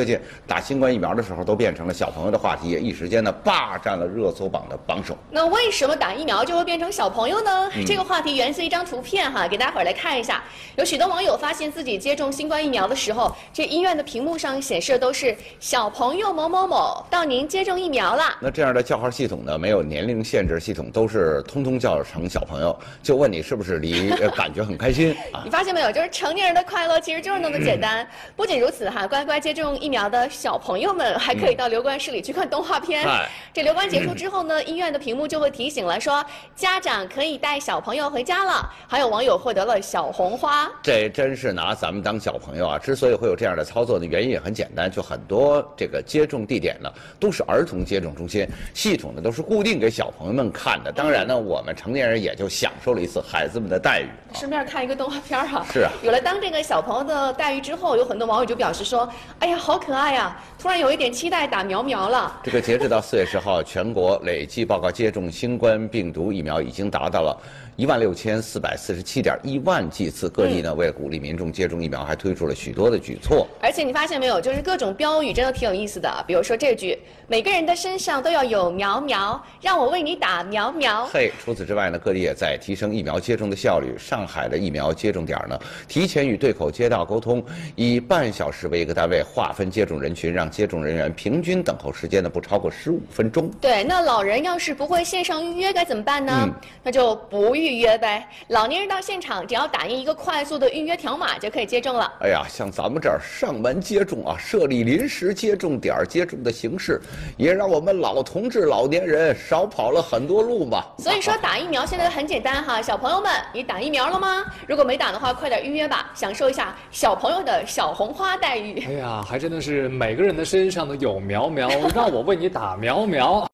最近打新冠疫苗的时候，都变成了小朋友的话题，也一时间呢霸占了热搜榜的榜首。那为什么打疫苗就会变成小朋友呢？这个话题源自一张图片哈，给大家伙儿来看一下。有许多网友发现自己接种新冠疫苗的时候，这医院的屏幕上显示的都是小朋友某某某到您接种疫苗了。那这样的叫号系统呢，没有年龄限制，系统都是通通叫成小朋友，就问你是不是离呃感觉很开心 啊？你发现没有？就是成年人的快乐其实就是那么简单。不仅如此哈，乖乖接种疫苗的小朋友们还可以到留观室里去看动画片。嗨这留观结束之后呢，医院的屏幕就会提醒了，说家长可以带小朋友回家了。还有网友获得了小红花。这真是拿咱们当小朋友啊！之所以会有这样的操作的原因也很简单，就很多这个接种地点呢都是儿童接种中心，系统呢都是固定给小朋友们看的。当然呢，我们成年人也就享受了一次孩子们的待遇。顺便看一个动画片儿哈。是啊有了当这个小朋友的待遇之后，有很多网友就表示说：“哎呀，好可爱呀！突然有一点期待打苗苗了。这个截止到四月十号，全国累计报告接种新冠病毒疫苗已经达到了一万六千四百四十七点一万剂次。各地呢，为了鼓励民众接种疫苗，还推出了许多的举措。而且你发现没有，就是各种标语真的挺有意思的。比如说这句：“每个人的身上都要有苗苗，让我为你打苗苗。”嘿，除此之外呢，各地也在提升疫苗接种的效率。上海的疫苗接种点呢，提前与对口街道沟通，以半小时为一个单位划分接种人群，让接种人员平均等候时间呢不超过十五分钟。对，那老人要是不会线上预约该怎么办呢？嗯那就不预约呗。老年人到现场，只要打印一个快速的预约条码就可以接种了。哎呀，像咱们这儿上门接种啊，设立临时接种点儿接种的形式，也让我们老同志、老年人少跑了很多路嘛。所以说打疫苗现在很简单哈，小朋友们，你打疫苗了吗？如果没打的话，快点预约吧，享受一下小朋友的小红花待遇。哎呀，还真的是每个人的身上都有苗苗，让我为你打苗苗。